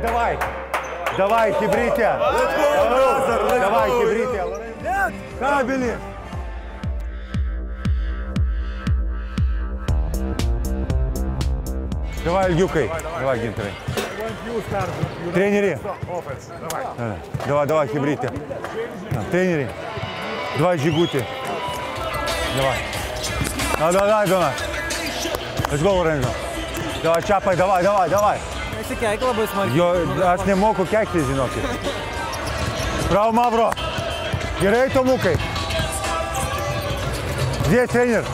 давай. Давай, хибрите. Давай, хибрите. Кабели. Давай, Юкой. Давай, Гинтерой. Тренеры. Давай, давай, хибрите. Тренеры. Два Жигути. Давай. Давай, давай, давай. Let's go, Lorenzo. Давай, чапай, давай, давай, давай. Nesikeik labai smarkiai. Jo, aš nemoku keikti, žinokit. Bravo, Mavro. Gerai, Tomukai. Где тренер?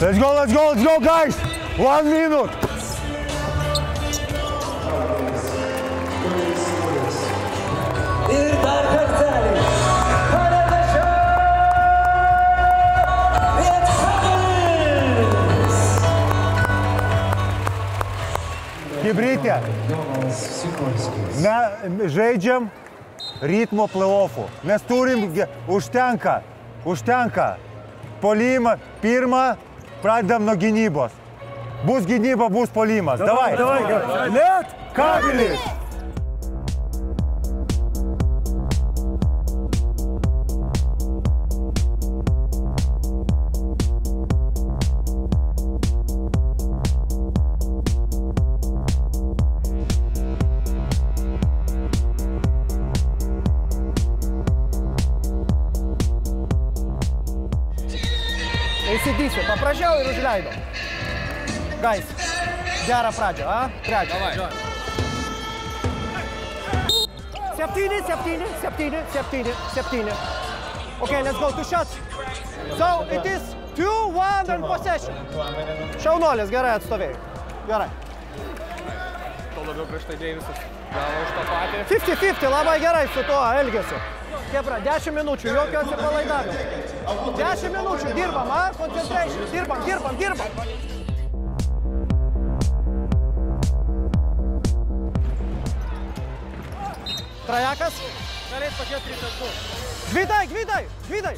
Let's go, let's go, let's go, guys. One minute. Chebrytė. Mes žaidžiam ritmo playoffų. Mes turim, užtenka, užtenka. Polymą, pirmą, pradedam nuo gynybos. Bus gynyba, bus polimas. Davai. Davai. Davai. Net kabelis. Įsidysiu, paprašiau ir užleidau. Guys, gerą pradžią, a? Trečią. Septyni, septyni, septyni, septyni, septyni. Okay, let's go to shots. So it is 2-1 and possession. Šaunuolis, gerai atstovėjai. Gerai. Tuo labiau prieš tai Deivisas gavo už tą patį. 50-50, labai gerai su tuo elgesiu. Kebra, 10 minučių, jokio atsipalaidavimo. 10 minučių, dirbam, a? Concentration, dirbam, dirbam, dirbam. Trajakas? Galėt pažiūrėti 3 taškus. Gvidai, Gvidai, Gvidai.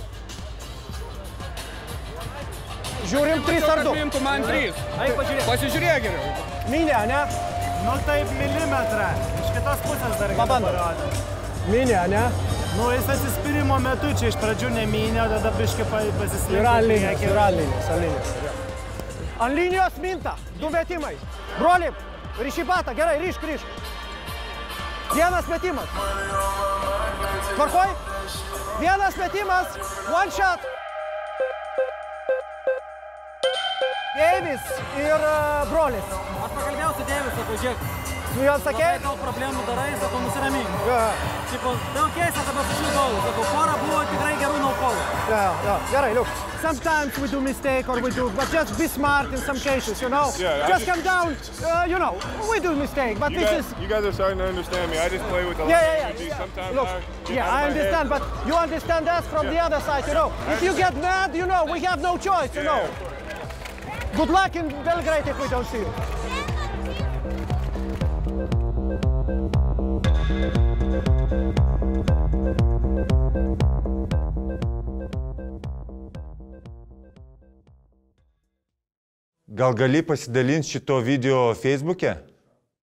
Žiūrim 3 ar 2. Priimtų man 3. Eik pažiūrėk. Pasižiūrėk geriau. Minė, ne? Nu taip milimetrą. Iš kitos pusės dar Pabandom. parodė. Minė, ne? Nu jis atsispyrimo metu čia iš pradžių nemynė, o tada biškai pasislinkė. Yra linijos, yra linijos, ant linijos. Ant linijos minta, du metimai. Broli, ryšybata, gerai, ryšk, ryšk. Vienas metimas. Tvarkoj? Vienas metimas, one shot. Deivis ir uh, brolis. Aš pakalbėjau su Deivisu, pažiūrėk, Su juo sakė? daug problemų darai, sakau, nusiramink. Jo, Tipo, daug keista, dabar su šių golų. Sakau, pora buvo tikrai gerų naukolų. jo, jo, gerai, look. Sometimes we do mistake or we do, but just be smart in some cases, you know? Yeah, just just- come down, uh, you know, we do mistake, but You this guys, is... you guys are starting to understand me. I just play with a lot Yeah, of yeah, energy. yeah. Sometimes Look, I yeah, I understand, head. but you understand us from the other side, you know. If you get mad, you know, we have no choice, you Yeah, know. of course. Good luck in Belgrade if we don't see you. Gal gali pasidalinti šito video Facebook'e?